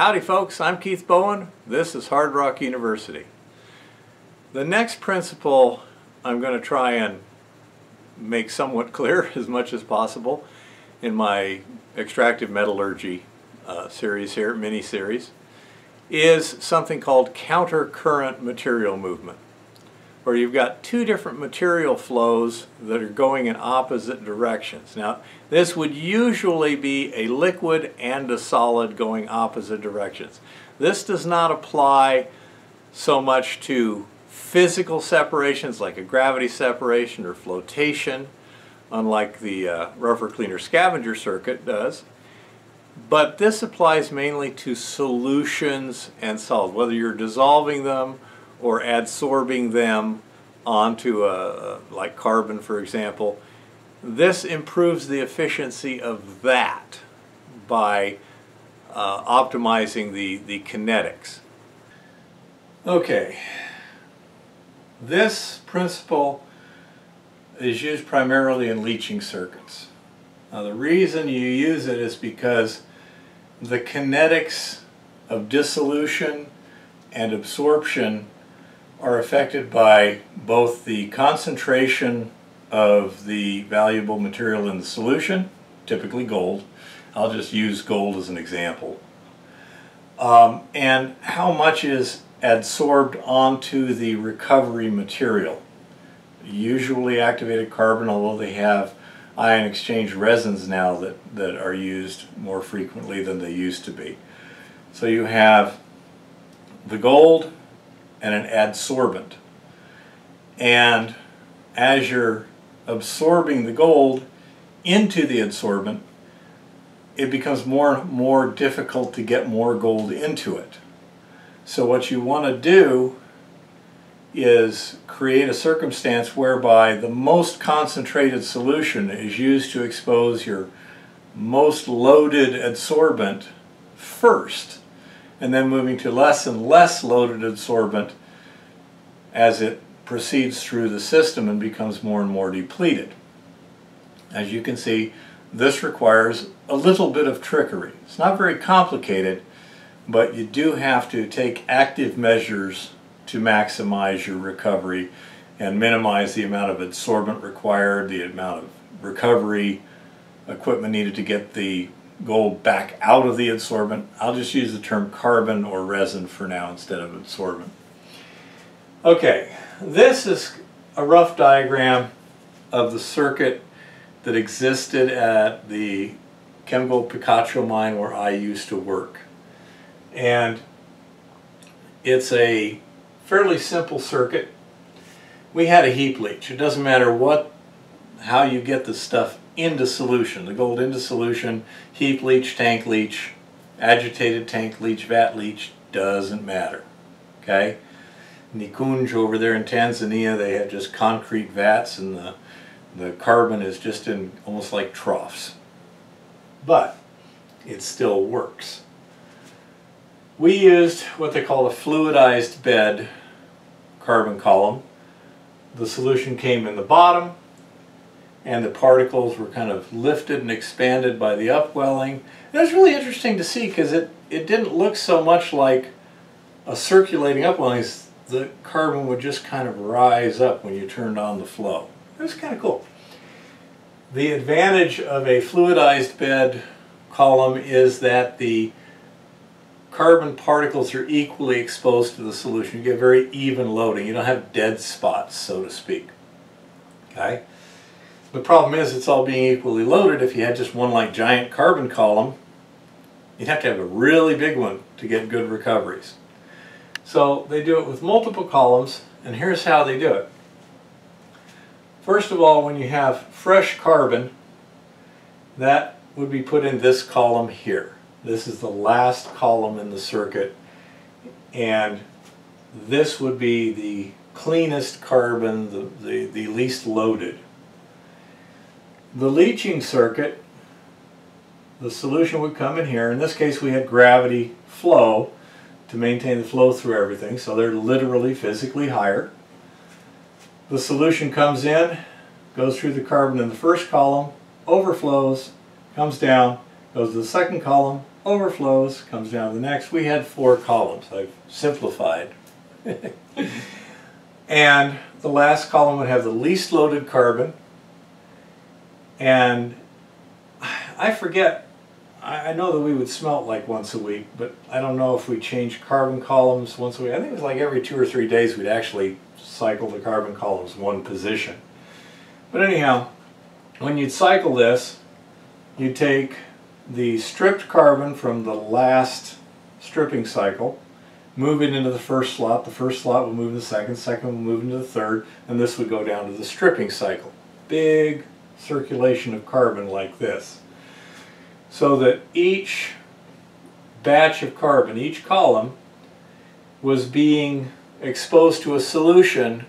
Howdy folks, I'm Keith Bowen. This is Hard Rock University. The next principle I'm going to try and make somewhat clear as much as possible in my extractive metallurgy uh, series here, mini series, is something called counter-current material movement where you've got two different material flows that are going in opposite directions. Now, this would usually be a liquid and a solid going opposite directions. This does not apply so much to physical separations like a gravity separation or flotation, unlike the uh, rougher cleaner scavenger circuit does. But this applies mainly to solutions and solids, whether you're dissolving them or adsorbing them onto a, like carbon for example, this improves the efficiency of that by uh, optimizing the, the kinetics. Okay, this principle is used primarily in leaching circuits. Now the reason you use it is because the kinetics of dissolution and absorption are affected by both the concentration of the valuable material in the solution, typically gold. I'll just use gold as an example. Um, and how much is adsorbed onto the recovery material. Usually activated carbon, although they have ion exchange resins now that, that are used more frequently than they used to be. So you have the gold and an adsorbent. And as you're absorbing the gold into the adsorbent, it becomes more and more difficult to get more gold into it. So what you want to do is create a circumstance whereby the most concentrated solution is used to expose your most loaded adsorbent first and then moving to less and less loaded adsorbent as it proceeds through the system and becomes more and more depleted. As you can see, this requires a little bit of trickery. It's not very complicated, but you do have to take active measures to maximize your recovery and minimize the amount of adsorbent required, the amount of recovery equipment needed to get the gold back out of the adsorbent. I'll just use the term carbon or resin for now instead of adsorbent. Okay, this is a rough diagram of the circuit that existed at the Chemgold Picacho mine where I used to work. And it's a fairly simple circuit. We had a heap leach. It doesn't matter what, how you get the stuff into solution, the gold into solution, heap leach, tank leach, agitated tank leach, vat leach, doesn't matter. Okay? Nikunj over there in Tanzania, they have just concrete vats and the, the carbon is just in almost like troughs. But it still works. We used what they call a fluidized bed carbon column. The solution came in the bottom and the particles were kind of lifted and expanded by the upwelling. And it was really interesting to see because it, it didn't look so much like a circulating upwelling. The carbon would just kind of rise up when you turned on the flow. It was kind of cool. The advantage of a fluidized bed column is that the carbon particles are equally exposed to the solution. You get very even loading. You don't have dead spots, so to speak. Okay. The problem is it's all being equally loaded. If you had just one like giant carbon column, you'd have to have a really big one to get good recoveries. So they do it with multiple columns, and here's how they do it. First of all, when you have fresh carbon, that would be put in this column here. This is the last column in the circuit and this would be the cleanest carbon, the, the, the least loaded. The leaching circuit, the solution would come in here. In this case we had gravity flow to maintain the flow through everything, so they're literally physically higher. The solution comes in, goes through the carbon in the first column, overflows, comes down, goes to the second column, overflows, comes down to the next. We had four columns. I've simplified. and the last column would have the least loaded carbon. And I forget, I know that we would smelt like once a week, but I don't know if we changed carbon columns once a week. I think it was like every two or three days we'd actually cycle the carbon columns one position. But anyhow, when you'd cycle this, you take the stripped carbon from the last stripping cycle, move it into the first slot, the first slot will move into the second, second will move into the third, and this would go down to the stripping cycle. Big circulation of carbon like this. So that each batch of carbon, each column, was being exposed to a solution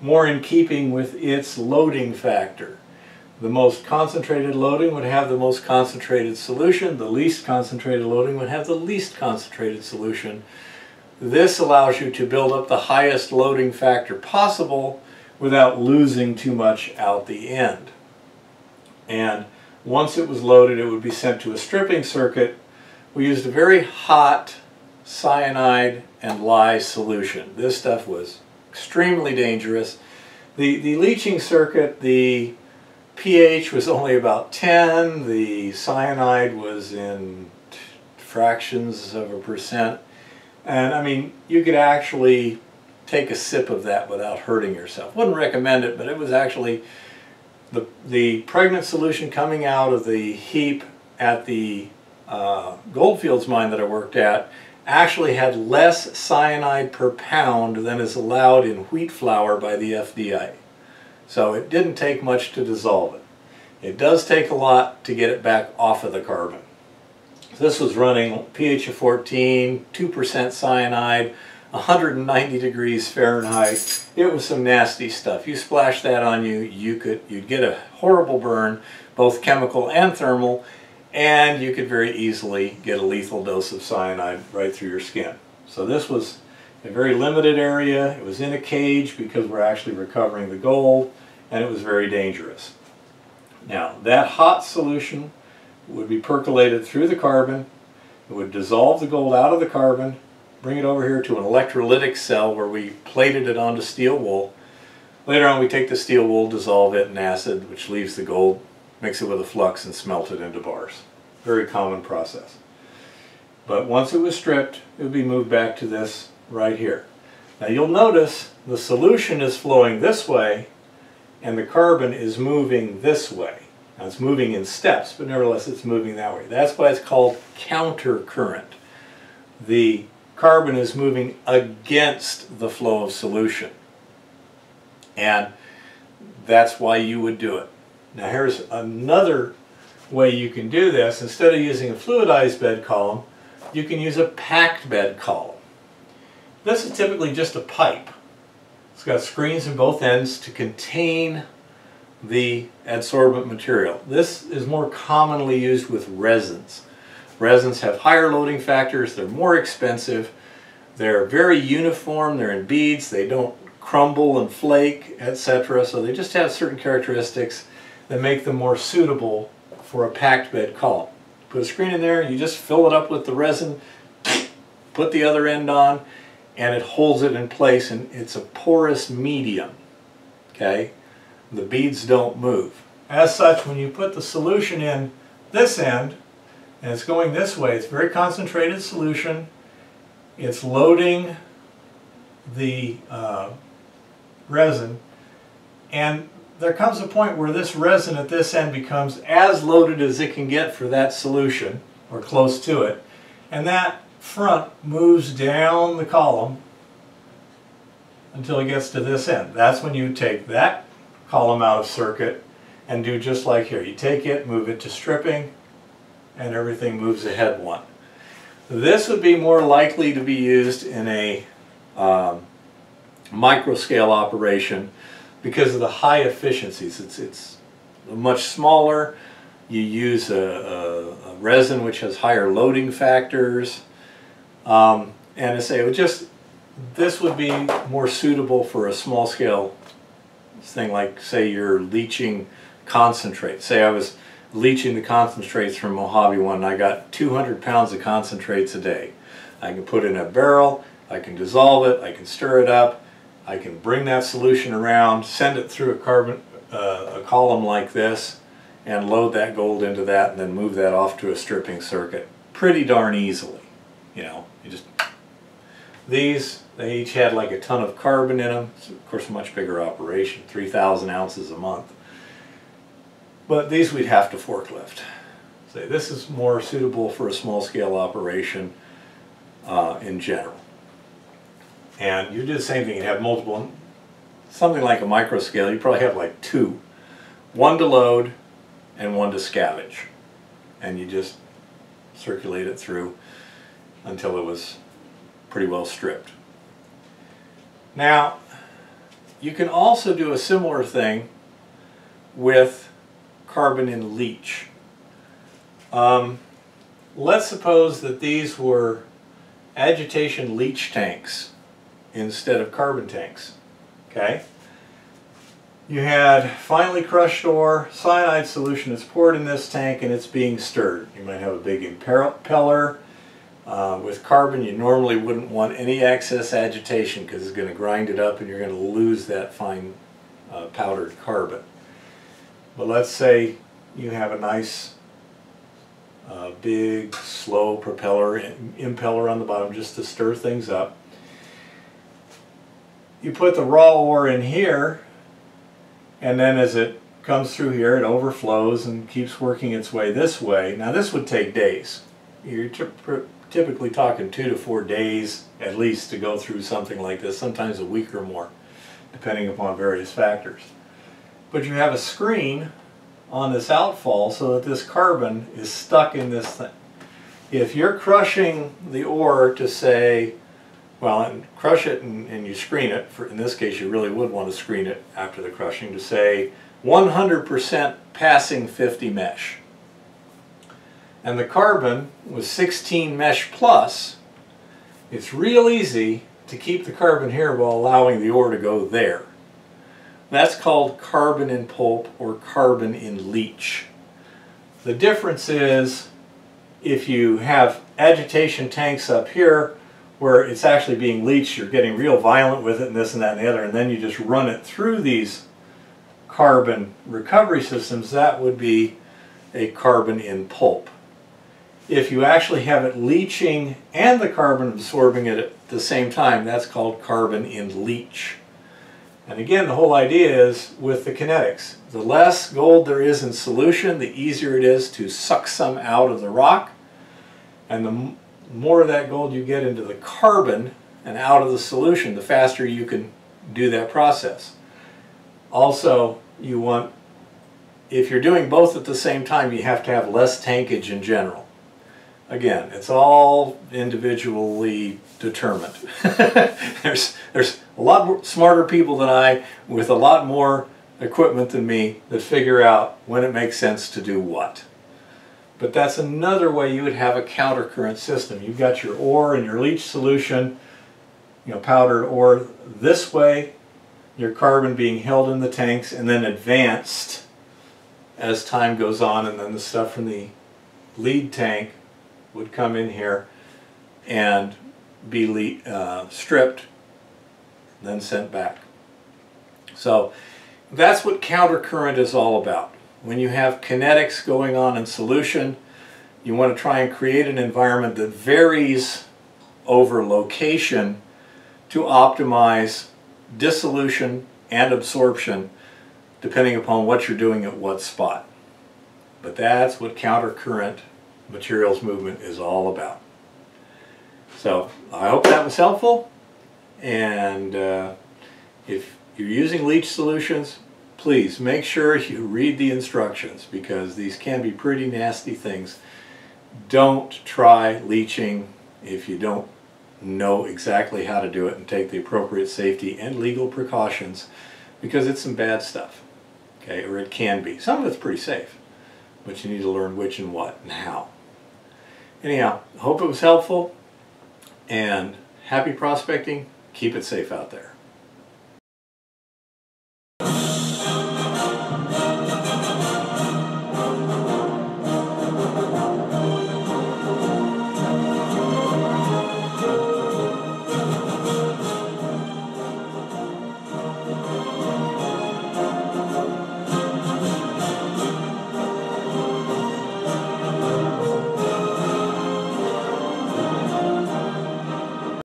more in keeping with its loading factor. The most concentrated loading would have the most concentrated solution. The least concentrated loading would have the least concentrated solution. This allows you to build up the highest loading factor possible without losing too much out the end. And once it was loaded, it would be sent to a stripping circuit. We used a very hot cyanide and lye solution. This stuff was extremely dangerous. The, the leaching circuit, the pH was only about 10, the cyanide was in fractions of a percent. And I mean, you could actually take a sip of that without hurting yourself. Wouldn't recommend it, but it was actually the, the pregnant solution coming out of the heap at the uh, Goldfields mine that I worked at actually had less cyanide per pound than is allowed in wheat flour by the FDA. So it didn't take much to dissolve it. It does take a lot to get it back off of the carbon. This was running pH of 14, 2% cyanide, 190 degrees Fahrenheit. It was some nasty stuff. You splash that on you, you could you'd get a horrible burn, both chemical and thermal, and you could very easily get a lethal dose of cyanide right through your skin. So this was a very limited area. It was in a cage because we're actually recovering the gold, and it was very dangerous. Now, that hot solution would be percolated through the carbon. It would dissolve the gold out of the carbon, bring it over here to an electrolytic cell where we plated it onto steel wool. Later on, we take the steel wool, dissolve it in acid, which leaves the gold, mix it with a flux, and smelt it into bars. Very common process. But once it was stripped, it would be moved back to this right here. Now you'll notice the solution is flowing this way and the carbon is moving this way. Now it's moving in steps, but nevertheless it's moving that way. That's why it's called counter current. The carbon is moving against the flow of solution. And that's why you would do it. Now here's another way you can do this. Instead of using a fluidized bed column, you can use a packed bed column. This is typically just a pipe. It's got screens in both ends to contain the adsorbent material. This is more commonly used with resins. Resins have higher loading factors, they're more expensive, they're very uniform, they're in beads, they don't crumble and flake, etc. So they just have certain characteristics that make them more suitable for a packed bed column. Put a screen in there, you just fill it up with the resin, put the other end on, and it holds it in place and it's a porous medium okay the beads don't move as such when you put the solution in this end and it's going this way it's very concentrated solution it's loading the uh, resin and there comes a point where this resin at this end becomes as loaded as it can get for that solution or close to it and that front moves down the column until it gets to this end. That's when you take that column out of circuit and do just like here. You take it, move it to stripping, and everything moves ahead one. This would be more likely to be used in a um, microscale operation because of the high efficiencies. It's, it's much smaller. You use a, a, a resin which has higher loading factors. Um, and I say it would just, this would be more suitable for a small scale thing like say you're leaching concentrate. Say I was leaching the concentrates from Mojave One. I got 200 pounds of concentrates a day. I can put in a barrel, I can dissolve it, I can stir it up, I can bring that solution around, send it through a carbon, uh, a column like this, and load that gold into that and then move that off to a stripping circuit pretty darn easily. You know, you just, these, they each had like a ton of carbon in them. It's of course a much bigger operation, 3,000 ounces a month. But these we'd have to forklift. Say this is more suitable for a small scale operation uh, in general. And you do the same thing, you have multiple, something like a micro scale, you probably have like two. One to load and one to scavenge. And you just circulate it through until it was pretty well stripped. Now, you can also do a similar thing with carbon in leach. Um, let's suppose that these were agitation leach tanks instead of carbon tanks. Okay? You had finely crushed ore, cyanide solution is poured in this tank and it's being stirred. You might have a big impeller. Uh, with carbon you normally wouldn't want any excess agitation because it's going to grind it up and you're going to lose that fine uh, powdered carbon. But let's say you have a nice uh, big slow propeller impeller on the bottom just to stir things up. You put the raw ore in here and then as it comes through here it overflows and keeps working its way this way. Now this would take days. You're typically talking two to four days at least to go through something like this, sometimes a week or more, depending upon various factors. But you have a screen on this outfall so that this carbon is stuck in this thing. If you're crushing the ore to say, well, and crush it and, and you screen it, for, in this case you really would want to screen it after the crushing to say 100% passing 50 mesh and the carbon was 16 mesh plus, it's real easy to keep the carbon here while allowing the ore to go there. That's called carbon in pulp or carbon in leach. The difference is if you have agitation tanks up here where it's actually being leached, you're getting real violent with it and this and that and the other, and then you just run it through these carbon recovery systems, that would be a carbon in pulp if you actually have it leaching and the carbon absorbing it at the same time, that's called carbon in leach. And again, the whole idea is with the kinetics. The less gold there is in solution, the easier it is to suck some out of the rock. And the more of that gold you get into the carbon and out of the solution, the faster you can do that process. Also, you want, if you're doing both at the same time, you have to have less tankage in general. Again, it's all individually determined. there's, there's a lot smarter people than I with a lot more equipment than me that figure out when it makes sense to do what. But that's another way you would have a countercurrent system. You've got your ore and your leach solution, you know, powdered ore this way, your carbon being held in the tanks and then advanced as time goes on and then the stuff from the lead tank would come in here and be uh, stripped, then sent back. So that's what countercurrent is all about. When you have kinetics going on in solution, you want to try and create an environment that varies over location to optimize dissolution and absorption depending upon what you're doing at what spot. But that's what countercurrent materials movement is all about. So I hope that was helpful and uh, if you're using leach solutions please make sure you read the instructions because these can be pretty nasty things. Don't try leaching if you don't know exactly how to do it and take the appropriate safety and legal precautions because it's some bad stuff okay or it can be some of it's pretty safe but you need to learn which and what and how anyhow, hope it was helpful and happy prospecting. Keep it safe out there.